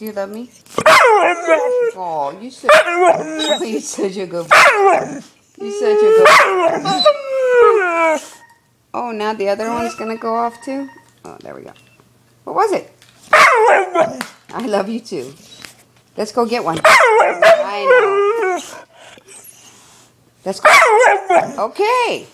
Do you love me? Oh, you said you said you're good. You said you're good. Oh, now the other one's gonna go off too. Oh, there we go. What was it? I love you too. Let's go get one. I know. Let's go. Okay.